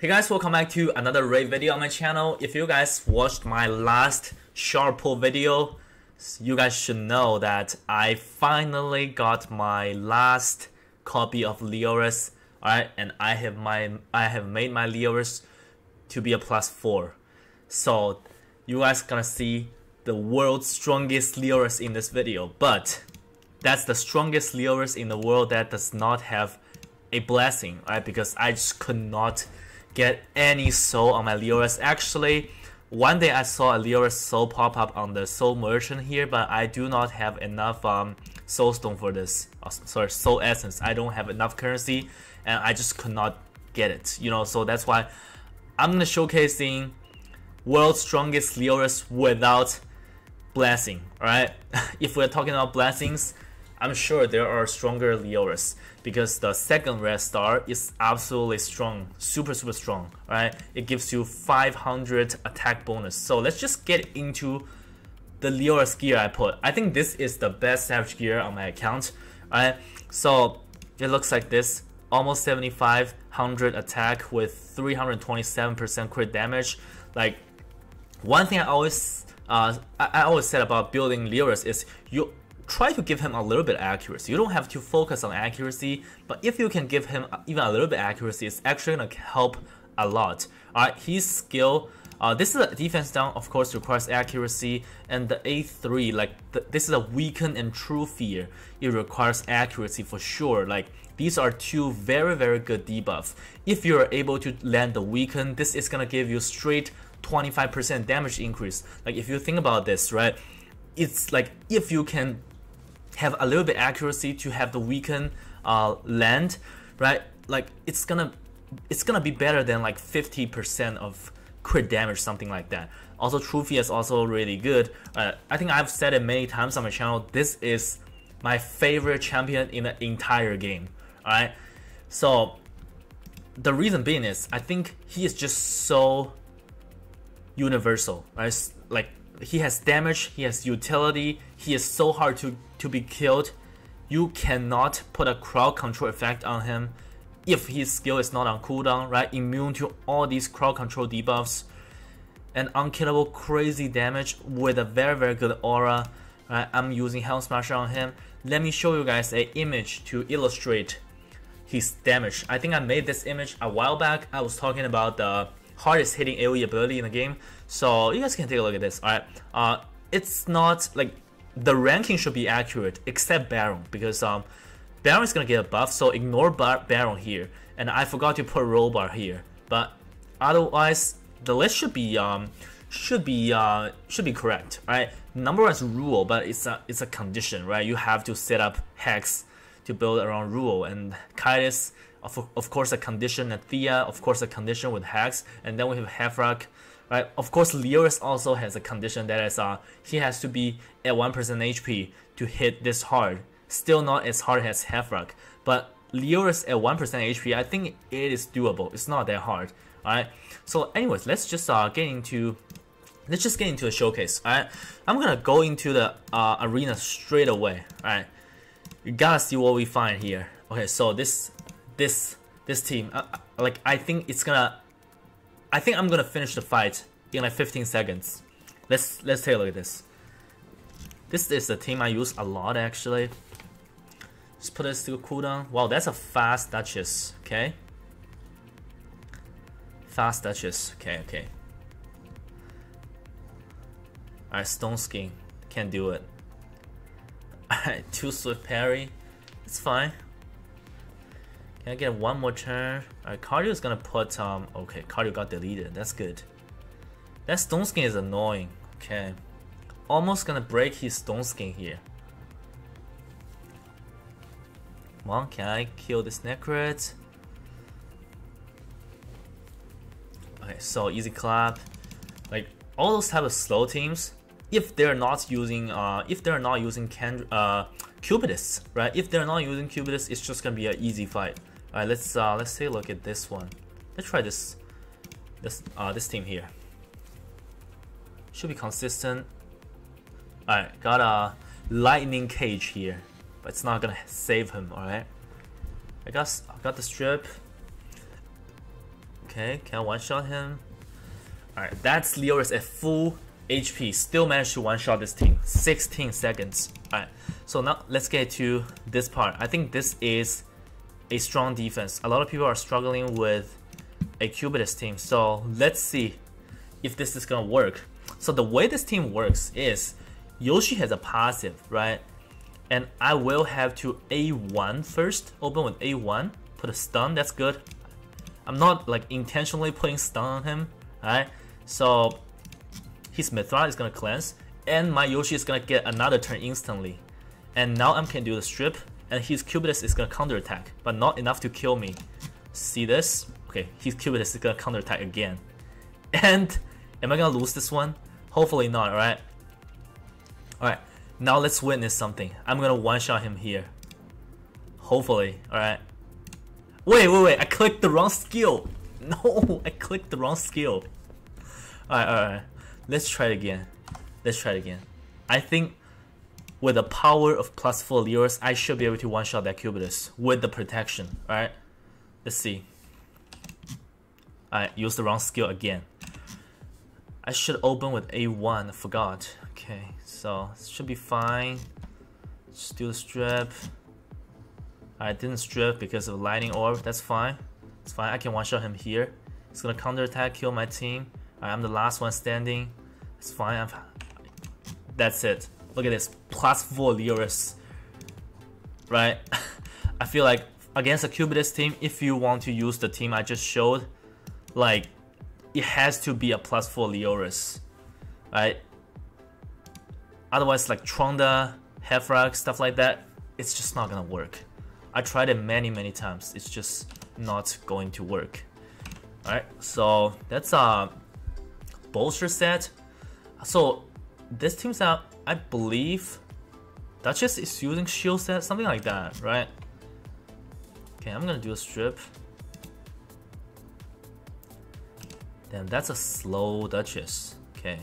Hey guys, welcome back to another raid video on my channel. If you guys watched my last shard pull video, you guys should know that I finally got my last copy of Leorius. Alright, and I have my I have made my Leorius to be a plus four. So you guys gonna see the world's strongest Leorius in this video. But that's the strongest Leorius in the world that does not have a blessing, right? Because I just could not get any soul on my Leorius. Actually, one day I saw a Leorius soul pop up on the soul merchant here, but I do not have enough um, soul stone for this. Oh, sorry, soul essence. I don't have enough currency, and I just could not get it. You know, so that's why I'm gonna showcasing world's strongest Leorius without blessing. Alright, if we're talking about blessings, I'm sure there are stronger Leorius because the second red star is absolutely strong, super super strong, right? It gives you 500 attack bonus. So let's just get into the Leorius gear I put. I think this is the best Savage gear on my account, right? So it looks like this, almost 7500 attack with 327% crit damage. Like one thing I always uh, I, I always said about building Leorius is you try to give him a little bit accuracy. You don't have to focus on accuracy, but if you can give him even a little bit accuracy, it's actually gonna help a lot. Alright, his skill, uh, this is a defense down, of course, requires accuracy, and the A3, like, the, this is a weaken and true fear. It requires accuracy for sure. Like, these are two very, very good debuffs. If you're able to land the weaken, this is gonna give you straight 25% damage increase. Like, if you think about this, right? It's like if you can have a little bit accuracy to have the weaken uh, land, right? Like it's gonna it's gonna be better than like 50% of crit damage, something like that. Also, True Fear is also really good. Uh, I think I've said it many times on my channel. This is my favorite champion in the entire game. Alright, so the reason being is I think he is just so universal, right? Like he has damage, he has utility, he is so hard to, to be killed. You cannot put a crowd control effect on him if his skill is not on cooldown, right? Immune to all these crowd control debuffs and unkillable crazy damage with a very very good aura. Right? I'm using Helm Smasher on him. Let me show you guys a image to illustrate his damage. I think I made this image a while back. I was talking about the hardest hitting AoE ability in the game. So you guys can take a look at this. Alright, uh, it's not like the ranking should be accurate except Baron because um, Baron is gonna get a buff. So ignore Bar Baron here, and I forgot to put Rollbar here. But otherwise, the list should be um should be uh should be correct. Right, number one is Ruel, but it's a it's a condition, right? You have to set up Hex to build around Ruel and Kaitis of, of course a condition at Thea, of course a condition with Hex, and then we have Hevrak, right? Of course Leorius also has a condition that is uh he has to be at 1% HP to hit this hard. Still not as hard as Hevrak, but Leorius at 1% HP, I think it is doable. It's not that hard, alright? So anyways, let's just uh, get into let's just get into a showcase. Alright, I'm gonna go into the uh, arena straight away. Alright, you gotta see what we find here. Okay, so this this this team. Uh, like I think it's gonna. I think I'm gonna finish the fight in like 15 seconds. Let's let's take a look at this. This is the team I use a lot actually. Just put this to cooldown. Wow, that's a fast Duchess. Okay. Fast Duchess. Okay, okay. Alright, Stone Skin. Can't do it. Alright, two Swift Parry. It's fine. Can I get one more turn? Alright, Cardiel is gonna put, um, okay, Cardiel got deleted. That's good. That Stone Skin is annoying. Okay. Almost gonna break his Stone Skin here. Come on, can I kill this Necrit? Okay, so easy clap. Like, all those type of slow teams, if they're not using, uh, if they're not using Kend uh, Cupidus, right? If they're not using Cupidus, it's just gonna be an easy fight. All right, let's uh, let's take a look at this one. Let's try this this uh, this team here. Should be consistent. All right, got a lightning cage here, but it's not gonna save him. All right, I got I got the strip. Okay, can I one-shot him? Alright, that's Leorius at full HP. Still managed to one-shot this team. 16 seconds. Alright, so now let's get to this part. I think this is a strong defense. A lot of people are struggling with a Cupidus team. So let's see if this is gonna work. So the way this team works is Yoshi has a passive, right? And I will have to A1 first, open with A1, put a stun, that's good. I'm not like intentionally putting stun on him, right? So his Mythra is gonna cleanse, and my Yoshi is gonna get another turn instantly. And now I'm can do the strip, and his Cupidus is gonna counter attack, but not enough to kill me. See this? Okay, his Cupidus is gonna counter attack again. And am I gonna lose this one? Hopefully not, right? Alright, now let's witness something. I'm gonna one-shot him here. Hopefully, alright. Wait, wait, wait, I clicked the wrong skill. No, I clicked the wrong skill. Alright, alright, let's try it again. Let's try it again. I think with the power of plus 4 Leorius, I should be able to one-shot that Cupidus with the protection, alright? Let's see. I used the wrong skill again. I should open with A1, I forgot. Okay, so it should be fine. The strip. I didn't strip because of lightning orb, that's fine. It's fine, I can one-shot him here. He's gonna counterattack, kill my team. I'm the last one standing. It's fine, I'm... that's it. Look at this, plus 4 Leorius. Right? I feel like against a Cupidus team, if you want to use the team I just showed, like, it has to be a plus 4 Leorius. Right? Otherwise, like Trunda, Hefrag, stuff like that, it's just not gonna work. I tried it many, many times. It's just not going to work. Alright, so that's a bolster set. So this team's set, I believe Duchess is using shield set, something like that, right? Okay, I'm gonna do a strip. Then that's a slow Duchess. Okay.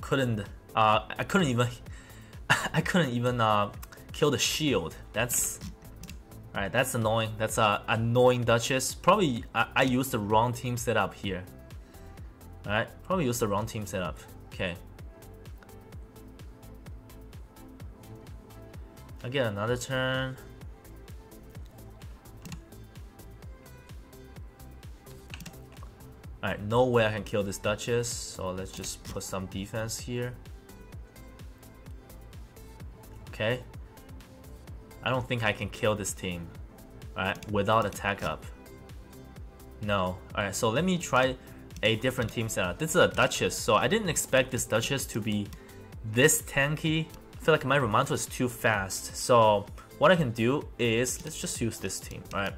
Couldn't uh I couldn't even I couldn't even uh kill the shield. That's Alright, that's annoying. That's a annoying Duchess. Probably I, I used the wrong team setup here. Alright, probably use the wrong team setup. Okay. I get another turn. Alright, no way I can kill this Duchess, so let's just put some defense here. Okay. I don't think I can kill this team, alright, without attack up. No. Alright, so let me try a different team setup. This is a Duchess, so I didn't expect this Duchess to be this tanky. I feel like my Ramantu is too fast, so what I can do is, let's just use this team, alright.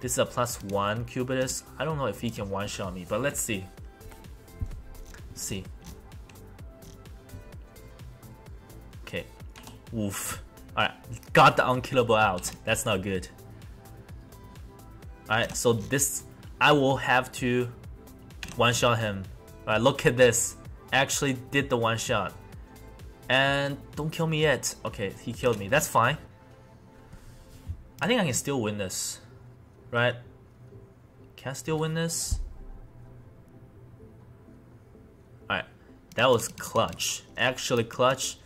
This is a plus one Cupidus. I don't know if he can one-shot me, but let's see. Let's see. Okay. Oof. Alright, got the unkillable out. That's not good. Alright, so this, I will have to one-shot him. Alright, look at this. Actually did the one-shot. And don't kill me yet. Okay, he killed me. That's fine. I think I can still win this right? Can I still win this? Alright, that was clutch. Actually clutch.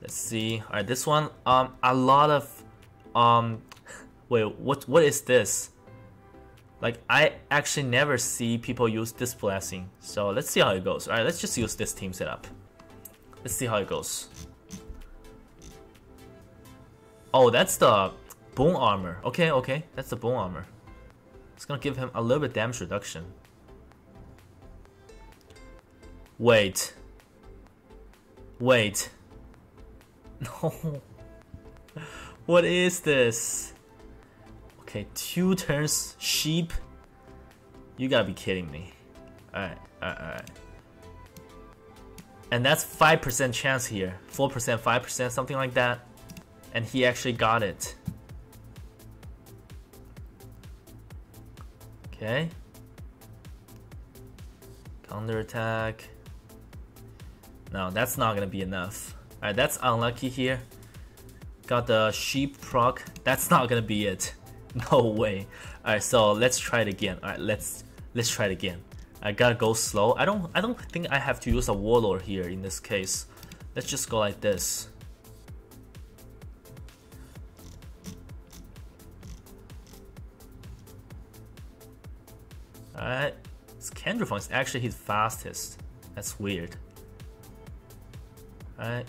Let's see. Alright, this one, um, a lot of, um, wait, what, what is this? Like, I actually never see people use this blessing. So let's see how it goes. Alright, let's just use this team setup. Let's see how it goes. Oh, that's the bone armor. Okay, okay, that's the bone armor. It's gonna give him a little bit damage reduction. Wait. Wait. No. What is this? Okay, two turns sheep. You gotta be kidding me. Alright, alright, alright. And that's 5% chance here. 4%, 5%, something like that. And he actually got it. Okay. Counter attack. No, that's not gonna be enough. Alright, that's unlucky here. Got the sheep proc. That's not gonna be it. No way. Alright, so let's try it again. Alright, let's let's try it again. I gotta go slow. I don't I don't think I have to use a warlord here in this case. Let's just go like this. Alright. Candraphon is actually his fastest. That's weird. Alright.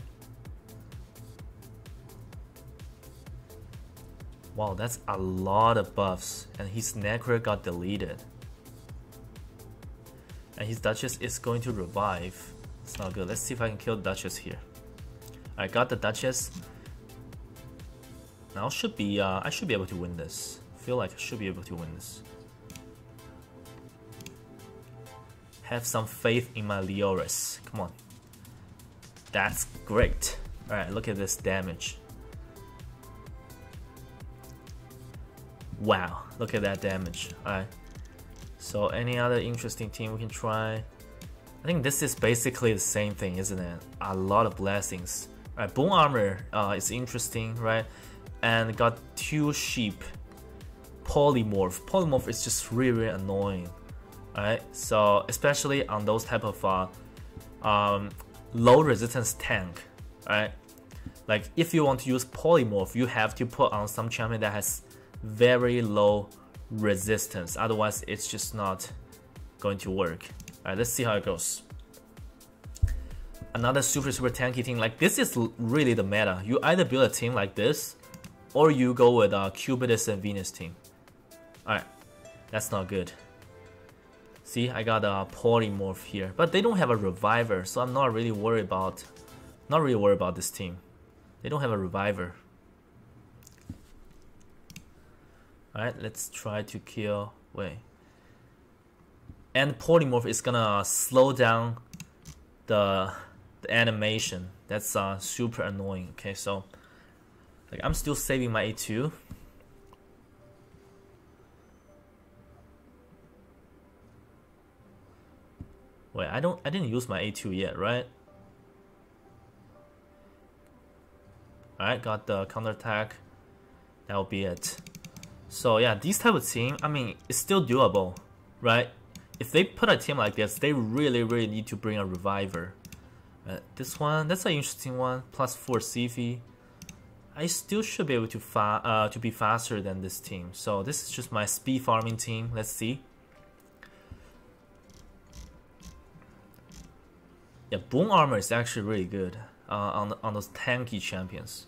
Wow, that's a lot of buffs. And his Necro got deleted. And his Duchess is going to revive. It's not good. Let's see if I can kill Duchess here. I got the Duchess. Now should be uh, I should be able to win this. feel like I should be able to win this. Have some faith in my Leorius. Come on. That's great. Alright, look at this damage. Wow, look at that damage. Alright. So any other interesting team we can try? I think this is basically the same thing, isn't it? A lot of blessings. Right, bone armor uh, is interesting, right? And got two sheep. Polymorph. Polymorph is just really, really annoying. Alright, so especially on those type of uh, um, low resistance tank, right? Like if you want to use polymorph, you have to put on some champion that has very low resistance. Otherwise, it's just not going to work. Alright, let's see how it goes. Another super super tanky team. Like this is really the meta. You either build a team like this, or you go with a uh, Cupidus and Venus team. Alright, that's not good. See, I got a polymorph here, but they don't have a reviver, so I'm not really worried about, not really worried about this team. They don't have a reviver. Alright, let's try to kill, wait. And polymorph is gonna slow down the, the animation. That's uh, super annoying. Okay, so like I'm still saving my A2. Wait, I don't I didn't use my A2 yet, right? Alright, got the counter attack. That'll be it. So yeah, these type of team, I mean, it's still doable, right? If they put a team like this, they really, really need to bring a reviver. Uh, this one, that's an interesting one. Plus four CV. I still should be able to uh, to be faster than this team. So this is just my speed farming team. Let's see. Yeah, bone armor is actually really good uh, on on those tanky champions.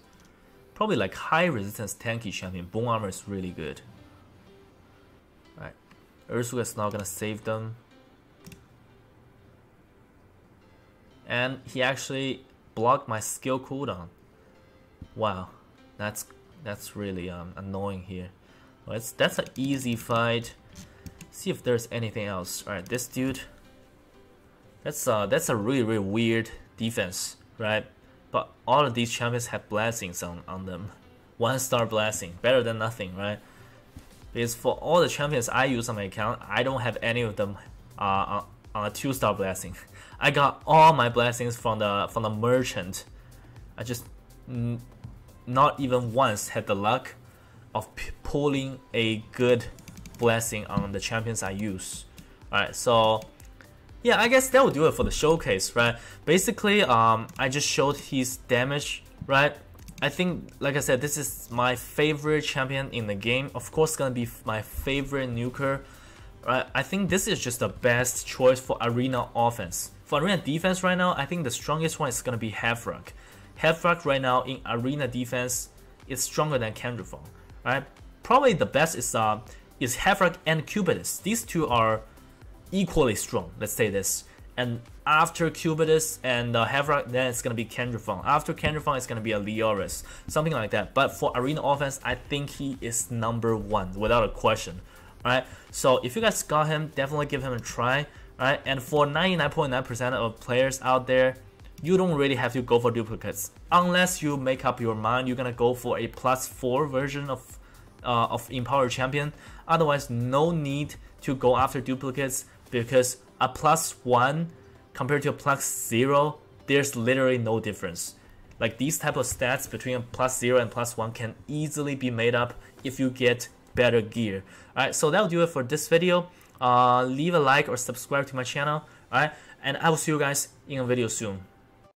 Probably like high resistance tanky champion. Bone armor is really good. Right, Ursula is not gonna save them, and he actually blocked my skill cooldown. Wow, that's that's really um, annoying here. Well, that's an easy fight. See if there's anything else. All right, this dude that's uh that's a really really weird defense, right? But all of these champions have blessings on, on them. One star blessing, better than nothing, right? Because for all the champions I use on my account, I don't have any of them uh, on a two star blessing. I got all my blessings from the from the merchant. I just not even once had the luck of pulling a good blessing on the champions I use. Alright, so yeah, I guess that will do it for the showcase, right? Basically, um, I just showed his damage, right? I think, like I said, this is my favorite champion in the game. Of course, gonna be my favorite nuker. Right? I think this is just the best choice for arena offense. For arena defense right now, I think the strongest one is gonna be Hevrak. Hevrak right now in arena defense is stronger than Candraphon, right? Probably the best is uh is Hevrak and Cupidus. These two are equally strong, let's say this. And after Cupidus and uh, Hevra, then it's going to be Candraphon. After Candraphon, it's going to be a Leorius, something like that. But for Arena Offense, I think he is number one, without a question. Alright, so if you guys got him, definitely give him a try. Alright, and for 99.9% .9 of players out there, you don't really have to go for duplicates. Unless you make up your mind, you're going to go for a plus 4 version of, uh, of Empower Champion. Otherwise, no need to go after duplicates because a plus 1 compared to a plus 0, there's literally no difference. like these type of stats between a plus zero and plus one can easily be made up if you get better gear. Alright, so that'll do it for this video. Uh, leave a like or subscribe to my channel. Alright, and I will see you guys in a video soon.